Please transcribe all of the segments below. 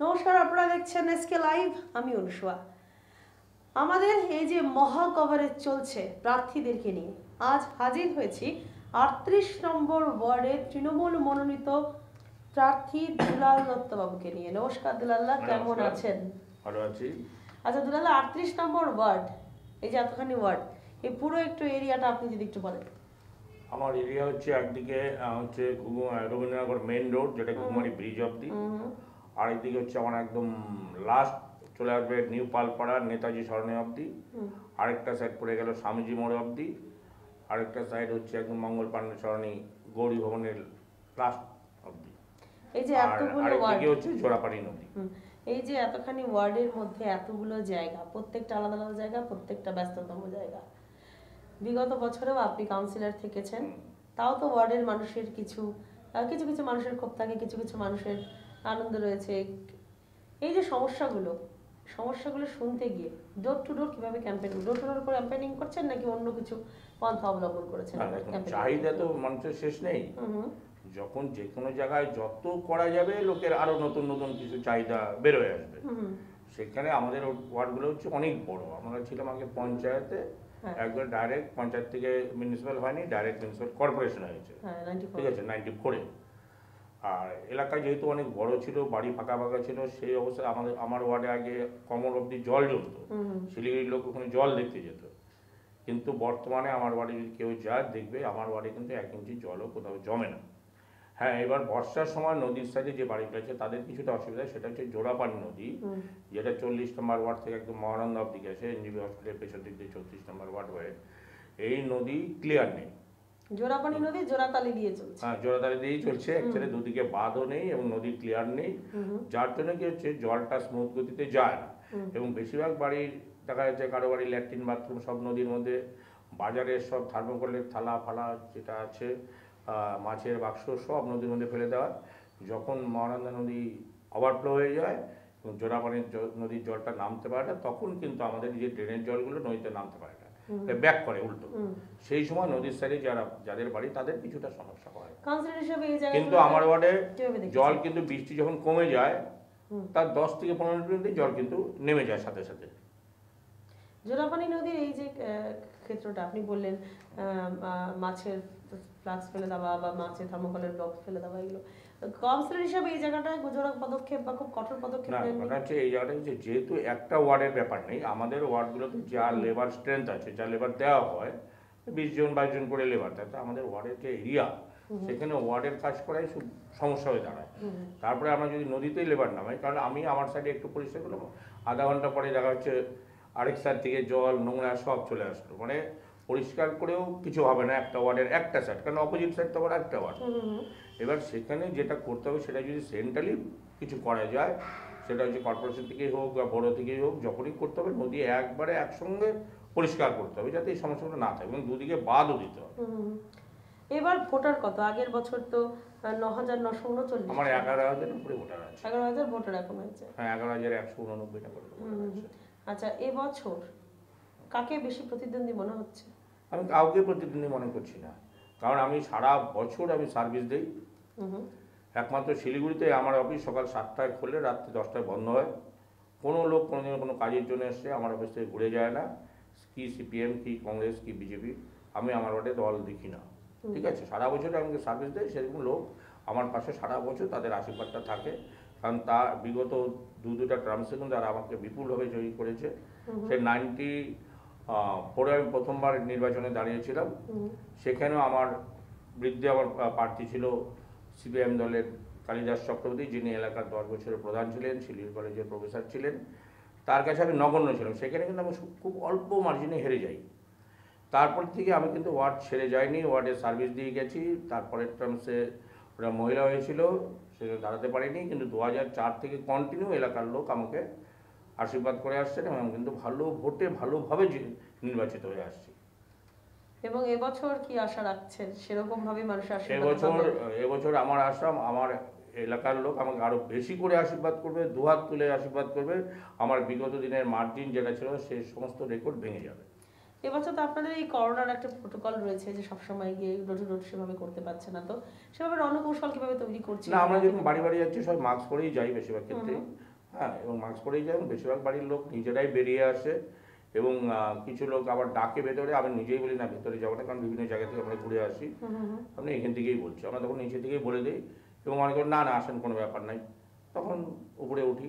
নমস্কার আপনারা দেখছেন এসকে লাইভ আমি অনুসুয়া আমাদের এই যে মহা কভারেজ চলছে প্রার্থীদেরকে নিয়ে আজ হাজির হয়েছি আটত্রিশ নম্বর ওয়ার্ডের তৃণমূল মনোনীত প্রার্থী দুলাল দত্তবাবুকে নিয়ে। নমস্কার দুলাল্লাহ কেমন আছেন? ভালো আছি। আচ্ছা দুলাল্লাহ আটত্রিশ নম্বর ওয়ার্ড এই যে এতখানি ওয়ার্ড এই পুরো একটু এরিয়াটা আপনি যদি একটু বলেন। আমার এরিয়া হচ্ছে একদিকে হচ্ছে রবীন্দ্রনগর মেন রোড যেটা ঘুমারি ব্রিজ অব্দি আর হচ্ছে আমার একদম লাস্ট চলে আসবে নিউ পালপাড়া নেতাজি সরণি অব্দি হুম। আরেকটা সাইড পড়ে গেল স্বামীজি মোড় অব্দি আরেকটা সাইড হচ্ছে একদম মঙ্গল পান্ডে সরণি গৌরী ভবনের লাস্ট অব্দি এই যে এতগুলো ওয়ার্ড আরেকদিকে হচ্ছে জোড়াপাড়ি নদী। এই যে এতখানি ওয়ার্ডের মধ্যে এতগুলো জায়গা প্রত্যেকটা আলাদা আলাদা জায়গা প্রত্যেকটা ব্যস্ততম জায়গা। বিগত বছরেও আপনি কাউন্সিলর থেকেছেন। তাও তো ওয়ার্ডের মানুষের কিছু কিছু কিছু মানুষের ক্ষোভ থাকে কিছু কিছু মানুষের আনন্দ রয়েছে। এই যে সমস্যাগুলো সমস্যাগুলো শুনতে গিয়ে ডোর টু ডোর কীভাবে ক্যাম্পেইন ডোর টু ডোর করে ক্যাম্পেইনিং করছেন নাকি অন্য কিছু পন্থা অবলম্বন করেছেন? চাহিদা তো মানুষের শেষ নেই। যখন যে কোনো জায়গায় যত করা যাবে লোকের আরও নতুন নতুন কিছু চাহিদা বেরোয় আসবে। সেখানে আমাদের ওয়ার্ডগুলো হচ্ছে অনেক বড়। আমরা ছিলাম আগে পঞ্চায়েতে। হ্যাঁ। একবার ডাইরেক্ট পঞ্চায়েত থেকে মিউনিসিপ্যাল হয়নি ডাইরেক্ট মিউনিসিপ্যাল কর্পোরেশন হয়েছে। হ্যাঁ ঠিক আছে নাইনটি ফোরে আর এলাকা যেহেতু অনেক বড় ছিল বাড়ি ফাঁকা ফাঁকা ছিল সেই অবস্থায় আমাদের আমার ওয়ার্ডে আগে কমল অব্দি জল হুম, শিলিগুড়ির লোক ওখানে জল দেখতে যেত। কিন্তু বর্তমানে আমার ওয়ার্ডে যদি কেউ যায় দেখবে আমার ওয়ার্ডে কিন্তু এক ইঞ্চি জলও কোথাও জমে না। হ্যাঁ এবার বর্ষার সময় নদীর সাইডে যে বাড়িগুলো আছে তাদের কিছুটা অসুবিধা সেটা হচ্ছে জোড়াপানি নদী যেটা চল্লিশ নম্বর ওয়ার্ড থেকে একদম মহানন্দ অব্দিকে আছে এনজিবি হসপিটালের পেছন দিক দিয়ে চৌত্রিশ নম্বর ওয়ার্ড হয়ে। এই নদী ক্লিয়ার নেই। জোড়াপানি নদী জোড়াতালি দিয়ে চলছে। হ্যাঁ জোড়াতালি দিয়েই চলছে। অ্যাকচুয়ালি দুদিকে বাঁধও নেই এবং নদী ক্লিয়ার নেই। যার জন্য কি হচ্ছে জলটা স্মুথ গতিতে যায় না। এবং বেশিরভাগ বাড়ির দেখা যাচ্ছে কারও বাড়ি ল্যাট্রিন বাথরুম সব নদীর মধ্যে বাজারের সব থার্মোকলের থালা ফালা যেটা আছে মাছের বাক্স সব নদীর মধ্যে ফেলে দেওয়া। যখন মহানন্দা নদী ওভারফ্লো হয়ে যায় এবং জোড়াপানির নদীর জলটা নামতে পারে না তখন কিন্তু আমাদের যে ড্রেনের জলগুলো নদীতে নামতে পারে না। ব্যাক করে উল্টো। সেই সময় নদীর সাইডে যারা যাদের বাড়ি তাদের কিছুটা সমস্যা হয়। কিন্তু আমার ওয়ার্ডে জল কিন্তু বৃষ্টি যখন কমে যায় তার দশ থেকে পনেরো মিনিট মধ্যে জল কিন্তু নেমে যায় সাথে সাথে। জোড়াপানি নদীর এই যে ক্ষেত্রটা আপনি বললেন মাছের ফ্লাক্স ফেলে দেওয়া বা মাছের থার্মোকলের ব্লক ফেলে দেওয়া এগুলো। কাউন্সিলর হিসেবে এই জায়গাটায় গুজরাট পদক্ষেপ বা খুব কঠোর পদক্ষেপ না? কথা হচ্ছে এই জায়গাটা হচ্ছে যেহেতু একটা ওয়ার্ডের ব্যাপার নেই আমাদের ওয়ার্ডগুলোতে যা লেবার স্ট্রেংথ আছে যা লেবার দেওয়া হয় বিশ জন বাইশ জন করে লেবার তাতে আমাদের ওয়ার্ডের যে এরিয়া সেখানে ওয়ার্ডের কাজ করাই সমস্যা হয়ে দাঁড়ায়। তারপরে আমরা যদি নদীতেই লেবার নামাই কারণ আমি আমার সাইডে একটু পরিষ্কার করলাম আধা ঘণ্টা পরে দেখা হচ্ছে আরেক সাইড থেকে জল নোংরা সব চলে আসলো। মানে পরিষ্কার করেও কিছু হবে না একটা ওয়ার্ডের একটা সাইড কারণ অপোজিট সাইড তো আবার একটা ওয়ার্ড। এবার সেখানে যেটা করতে হবে সেটা যদি সেন্ট্রালি কিছু করা যায় সেটা হচ্ছে কর্পোরেশন থেকেই হোক বা বড় থেকেই হোক যখনই করতে হবে নদী একবারে একসঙ্গে পরিষ্কার করতে হবে যাতে এই সমস্যাগুলো না থাকে এবং দুদিকে বাদও দিতে হবে। এবার ভোটার কত? আগের বছর তো ন হাজার নশো উনচল্লিশ আমার এগারো হাজারের উপরে ভোটার আছে। এগারো হাজার ভোটার এখন হ্যাঁ এগারো হাজার একশো উননব্বইটা আচ্ছা এবছর কাকে বেশি প্রতিদ্বন্দ্বী মনে হচ্ছে? আমি কাউকে প্রতিদ্বন্দ্বী মনে করছি না। কারণ আমি সারা বছর আমি সার্ভিস দিই। একমাত্র শিলিগুড়িতে আমার অফিস সকাল সাতটায় খুলে রাত্রি দশটায় বন্ধ হয়। কোনো লোক কোনোদিন কোনো কাজের জন্য এসে আমার অফিস থেকে ঘুরে যায় না। কি সিপিএম কি কংগ্রেস কি বিজেপি আমি আমার ওয়ার্ডে দল দেখি না। ঠিক আছে সারা বছর আমাকে সার্ভিস দেয় সেরকম লোক আমার পাশে সারা বছর তাদের আশীর্বাদটা থাকে। কারণ তা বিগত দু দুটা টার্মসে কিন্তু তারা আমাকে বিপুলভাবে জয়ী করেছে। সে নাইনটি পরে আমি প্রথমবার নির্বাচনে দাঁড়িয়েছিলাম। সেখানেও আমার বৃদ্ধি আমার প্রার্থী ছিল সিপিএম দলের কালিদাস চক্রবর্তী যিনি এলাকার দশ বছরের প্রধান ছিলেন শিলিগুড়ি কলেজের প্রফেসর ছিলেন। তার কাছে আমি নগণ্য ছিলাম। সেখানে কিন্তু আমি খুব অল্প মার্জিনে হেরে যাই। তারপর থেকে আমি কিন্তু ওয়ার্ড ছেড়ে যাইনি ওয়ার্ডে সার্ভিস দিয়ে গেছি। তারপরের টার্মসে ওরা মহিলা হয়েছিল সেটা দাঁড়াতে পারিনি। কিন্তু দু চার থেকে কন্টিনিউ এলাকার লোক আমাকে আশীর্বাদ করে আসছেন এবং কিন্তু ভালো ভোটে ভালোভাবে নির্বাচিত হয়ে আসছি। এবং এবছর কি আশা রাখছেন? সেরকম ভাবে আশীর্বাদ এবছর এবছর আমার আসাম আমার এলাকার লোক আমাকে আরও বেশি করে আশীর্বাদ করবে দুহাত তুলে আশীর্বাদ করবে। আমার বিগত দিনের মার্জিন যেটা ছিল সেই সমস্ত রেকর্ড ভেঙে যাবে। এবছর তো আপনাদের এই করোনার একটা প্রোটোকল রয়েছে যে সবসময় গিয়ে ডোর টু ডোর সেভাবে করতে পারছে না তো। সেভাবে রণকৌশল কীভাবে তৈরি করছে? না আমরা যখন বাড়ি বাড়ি যাচ্ছি সবাই মাস্ক পরেই যাই বেশিরভাগ ক্ষেত্রে। হ্যাঁ এবং মাস্ক পরেই যায় এবং বেশিরভাগ বাড়ির লোক নিজেরাই বেরিয়ে আসে এবং কিছু লোক আবার ডাকে ভেতরে আমি নিজেই বলি না ভেতরে যাব না কারণ বিভিন্ন জায়গা থেকে আমরা ঘুরে আসি। আপনি এখান থেকেই বলছি আমরা তখন নিচে থেকেই বলে দিই এবং অনেক না না আসেন কোনো ব্যাপার নাই। তখন উপরে উঠি।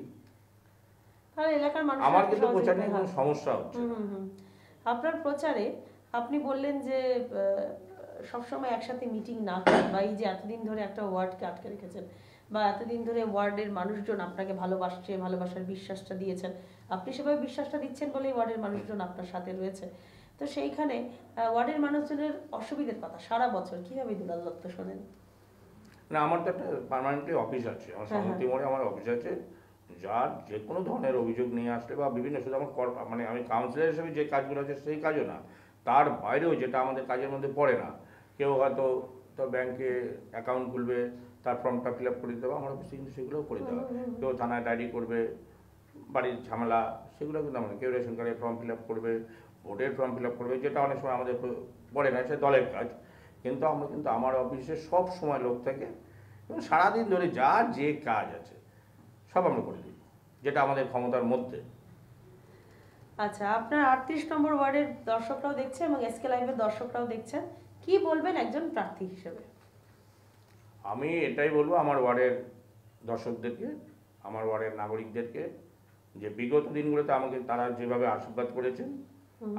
আমার কিন্তু প্রচার নিয়ে কোনো সমস্যা হচ্ছে। আপনার প্রচারে আপনি বললেন যে সবসময় একসাথে মিটিং না করেন বা এই যে এতদিন ধরে একটা ওয়ার্ডকে আটকে রেখেছেন বা এতদিন ধরে ওয়ার্ডের মানুষজন আপনাকে ভালোবাসছে ভালোবাসার বিশ্বাসটা দিয়েছেন। আপনি সেভাবে বিশ্বাসটা দিচ্ছেন বলেই ওয়ার্ডের মানুষজন আপনার সাথে রয়েছে। তো সেইখানে ওয়ার্ডের মানুষজনের অসুবিধের কথা সারা বছর কীভাবে দুলাল দত্ত শোনেন? না আমার তো একটা পার্মানেন্টলি অফিস আছে। আমার হ্যাঁ, সমতি মোড়ে আমার অফিস আছে। যার যে কোনো ধরনের অভিযোগ নিয়ে আসলে বা বিভিন্ন শুধু আমার মানে আমি কাউন্সিলর হিসেবে যে কাজগুলো আছে সেই কাজও না। তার বাইরেও যেটা আমাদের কাজের মধ্যে পড়ে না। কেউ হয়তো তো ব্যাংকে অ্যাকাউন্ট খুলবে তার ফর্মটা ফিল আপ করে দিতে হবে আমার অফিসে কিন্তু সেগুলোও করে দেওয়া কেউ থানায় ডায়েরি করবে বাড়ির ঝামেলা সেগুলো কিন্তু আমরা কেউ রেশন কার্ডের ফর্ম ফিল আপ করবে ভোটের ফর্ম ফিল আপ করবে যেটা অনেক সময় আমাদের পড়ে না সে দলের কাজ। কিন্তু আমরা কিন্তু আমার অফিসে সব সময় লোক থাকে এবং সারাদিন ধরে যা যে কাজ আছে সব আমরা করে দিই যেটা আমাদের ক্ষমতার মধ্যে। আচ্ছা আপনার আটত্রিশ নম্বর ওয়ার্ডের দর্শকরাও দেখছে এবং এসকে লাইভের দর্শকরাও দেখছেন। কি বলবেন একজন প্রার্থী হিসেবে? আমি এটাই বলব আমার ওয়ার্ডের দর্শকদেরকে আমার ওয়ার্ডের নাগরিকদেরকে যে বিগত দিনগুলোতে আমাকে তারা যেভাবে আশীর্বাদ করেছেন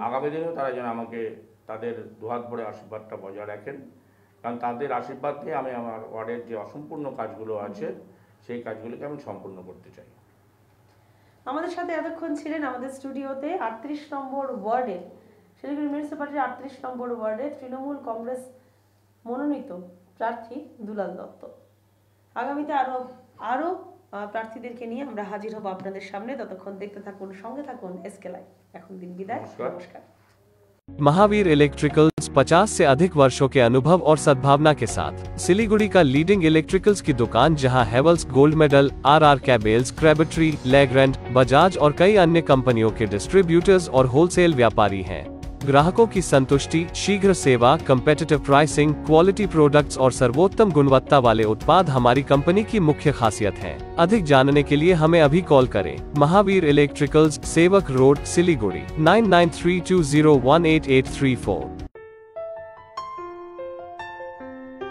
আগামী দিনেও তারা যেন আমাকে তাদের দুহাত ভরে আশীর্বাদটা বজায় রাখেন। কারণ তাদের আশীর্বাদ নিয়ে আমি আমার ওয়ার্ডের যে অসম্পূর্ণ কাজগুলো আছে সেই কাজগুলোকে আমি সম্পূর্ণ করতে চাই। আমাদের সাথে এতক্ষণ ছিলেন আমাদের স্টুডিওতে আটত্রিশ নম্বর ওয়ার্ডের শিলিগুড়ি মিউনিসিপ্যালিটির আটত্রিশ নম্বর ওয়ার্ডে তৃণমূল কংগ্রেস মনোনীত প্রার্থী দুলাল দত্ত আগামীতে আরও আরও আহ, প্রার্থীদেরকে নিয়ে আমরা হাজির হব আপনাদের সামনে ততক্ষণ দেখতে থাকুন সঙ্গে থাকুন এসকে লাইভ এখন দিন বিদায় নমস্কার। নমস্কার महावीर इलेक्ट्रिकल्स 50 से अधिक वर्षों के अनुभव और सद्भावना के साथ सिलीगुड़ी का लीडिंग इलेक्ट्रिकल्स की दुकान जहां Havells Gold Medal R R cables Crabtree Legrand Bajaj और कई अन्य कंपनियों के डिस्ट्रीब्यूटर्स और होलसेल व्यापारी हैं ग्राहकों की संतुष्टि, शीघ्र सेवा कम्पेटिटिव प्राइसिंग क्वालिटी प्रोडक्ट्स और सर्वोत्तम गुणवत्ता वाले उत्पाद हमारी कंपनी की मुख्य खासियत है। अधिक जानने के लिए हमें अभी कॉल करें। Mahavir electricals, Sevak road, Siliguri nine nine three two zero one eight eight three four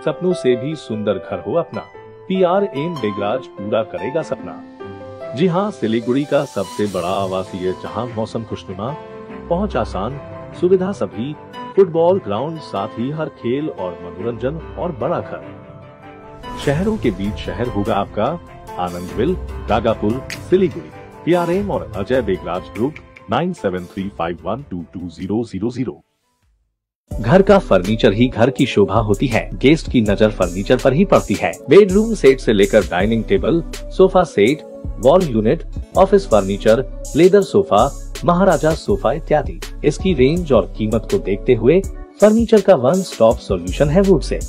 सपनों से भी सुंदर घर हो अपना। पी आर एम बेगराज पूरा करेगा सपना। जी हाँ सिलीगुड़ी का सबसे बड़ा आवासीय जहाँ मौसम खुशनुमा, पहुँच आसान सुविधा सभी, फुटबॉल ग्राउंड, साथ ही हर खेल और मनोरंजन और बड़ा घर। शहरों के बीच शहर होगा आपका Anandvil, Ragapur, Siliguri P R M और Ajay Begraj group, nine seven three five one two two zero zero zero. घर का फर्नीचर ही घर की शोभा होती है। गेस्ट की नज़र फर्नीचर पर ही पड़ती है। बेडरूम सेट से लेकर dining table, sofa set, wall unit, office furniture, leather sofa, Maharaja sofa इत्यादि। इसकी रेंज और कीमत को देखते हुए फर्नीचर का वन स्टॉप सॉल्यूशन है वुड से।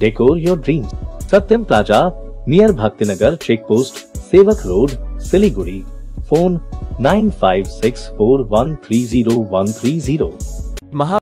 Decor your dream Satyam plaza near Bhakti Nagar check post Sevak road Siliguri phone nine five six four one three zero one three zero महा